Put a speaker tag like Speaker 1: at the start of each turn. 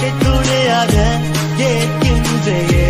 Speaker 1: ချစ်သူတွေအပြန်ရဲ့ပြင်းစေ